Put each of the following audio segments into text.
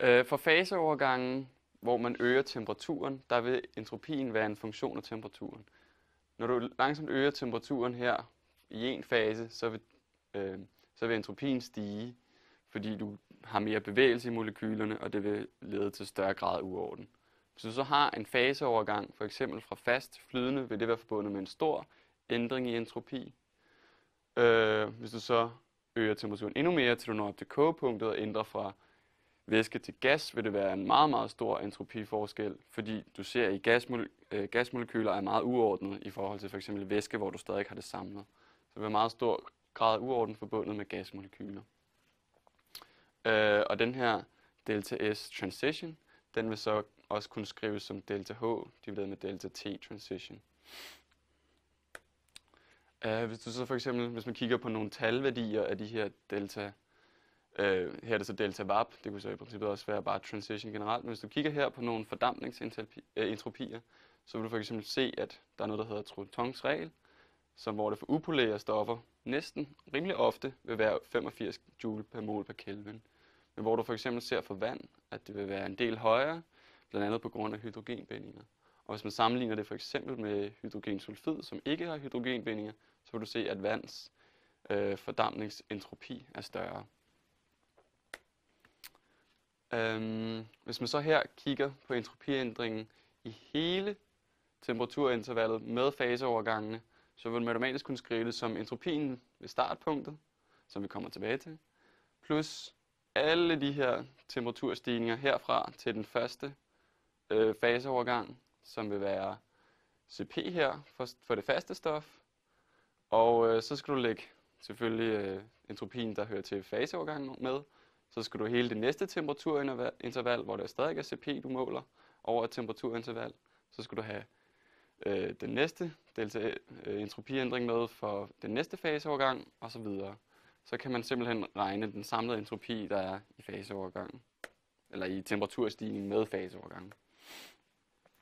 Øh, for faseovergangen, hvor man øger temperaturen, der vil entropien være en funktion af temperaturen. Når du langsomt øger temperaturen her i en fase, så vil, øh, så vil entropien stige, fordi du har mere bevægelse i molekylerne, og det vil lede til større grad uorden. Hvis du så har en faseovergang, for eksempel fra fast flydende, vil det være forbundet med en stor ændring i entropi. Øh, hvis du så øger temperaturen endnu mere, til du når op til kogepunktet og ændrer fra væske til gas, vil det være en meget, meget stor entropiforskel, fordi du ser, at gasmole øh, gasmolekyler er meget uordnet i forhold til f.eks. væske, hvor du stadig har det samlet. Så det vil være meget stor grad af uorden forbundet med gasmolekyler. Øh, og den her delta S transition, den vil så også kunne skrives som delta H divideret med delta T transition. Uh, hvis du så for eksempel, hvis man kigger på nogle talværdier af de her delta, uh, her er det så delta VAP, det kunne så i princippet også være bare transition generelt, men hvis du kigger her på nogle fordampningsentropier, øh, så vil du for eksempel se, at der er noget, der hedder Troutons regel, som hvor det for upolære stoffer næsten rimelig ofte vil være 85 joule per mol per Kelvin. Men hvor du for eksempel ser for vand, at det vil være en del højere, blandt andet på grund af hydrogenbindinger. Og hvis man sammenligner det for eksempel med hydrogensulfid, som ikke har hydrogenbindinger, så vil du se, at vands øh, fordampningsentropi er større. Øhm, hvis man så her kigger på entropiændringen i hele temperaturintervallet med faseovergangene, så vil man automatisk kunne skrive det som entropien ved startpunktet, som vi kommer tilbage til, plus alle de her temperaturstigninger herfra til den første øh, faseovergang, som vil være CP her for, for det faste stof. Og øh, så skal du lægge selvfølgelig øh, entropien, der hører til faseovergangen med. Så skal du hele det næste temperaturinterval, hvor der stadig er CP, du måler over et temperaturinterval. Så skal du have øh, den næste delta øh, entropiændring med for den næste faseovergang osv. Så, så kan man simpelthen regne den samlede entropi, der er i faseovergangen, eller i temperaturstigningen med faseovergangen.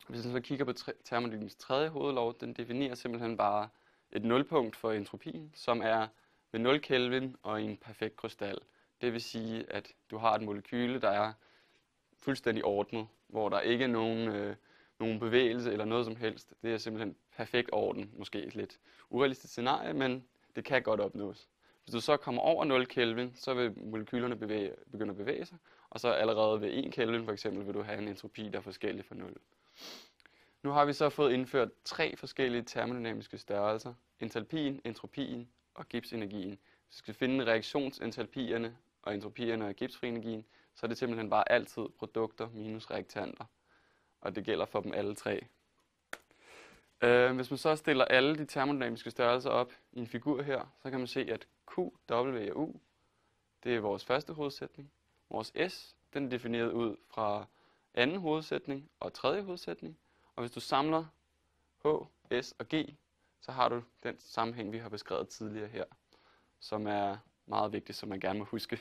Hvis man så kigger på termodynamiks tredje hovedlov, den definerer simpelthen bare et nulpunkt for entropien, som er ved 0 Kelvin og i en perfekt krystal. Det vil sige, at du har et molekyle, der er fuldstændig ordnet, hvor der ikke er nogen, øh, nogen bevægelse eller noget som helst. Det er simpelthen perfekt orden, måske et lidt urealistisk scenarie, men det kan godt opnås. Hvis du så kommer over 0 Kelvin, så vil molekylerne bevæge, begynde at bevæge sig, og så allerede ved 1 Kelvin for eksempel vil du have en entropi, der er forskellig fra 0. Nu har vi så fået indført tre forskellige termodynamiske størrelser. Entalpien, entropien og gipsenergien. Hvis vi skal finde reaktionsentalpierne og entropierne og gipsfrienergien, så er det simpelthen bare altid produkter minus reaktanter. Og det gælder for dem alle tre. Øh, hvis man så stiller alle de termodynamiske størrelser op i en figur her, så kan man se, at Q, W og U, det er vores første hovedsætning. Vores S, den er defineret ud fra anden hovedsætning og tredje hovedsætning. Og hvis du samler H, S og G, så har du den sammenhæng, vi har beskrevet tidligere her, som er meget vigtig, som man gerne må huske.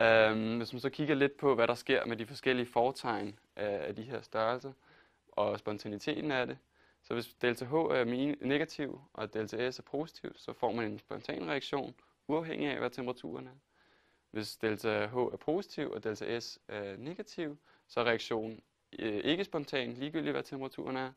Um, hvis man så kigger lidt på, hvad der sker med de forskellige fortegn af, af de her størrelser, og spontaniteten af det, så hvis delta H er negativ, og delta S er positiv, så får man en spontan reaktion, uafhængig af, hvad temperaturen er. Hvis delta H er positiv, og delta S er negativ, så er reaktionen øh, ikke spontan, ligegyldigt hvad temperaturen er.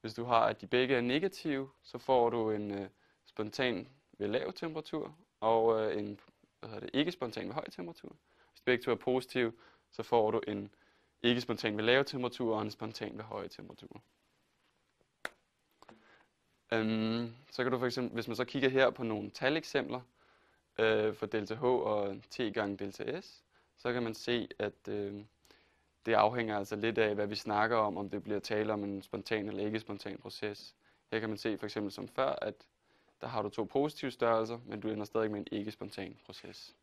Hvis du har, at de begge er negative, så får du en øh, spontan ved lav temperatur, og øh, en hvad hedder det, ikke spontan ved høj temperatur. Hvis begge to er positive, så får du en ikke spontan ved lave temperatur og en spontan ved høje temperatur. Um, så kan du for eksempel, hvis man så kigger her på nogle taleksempler øh, for delta H og T gange delta S, så kan man se, at øh, det afhænger altså lidt af, hvad vi snakker om, om det bliver tale om en spontan eller ikke spontan proces. Her kan man se for eksempel som før, at der har du to positive størrelser, men du ender stadig med en ikke spontan proces.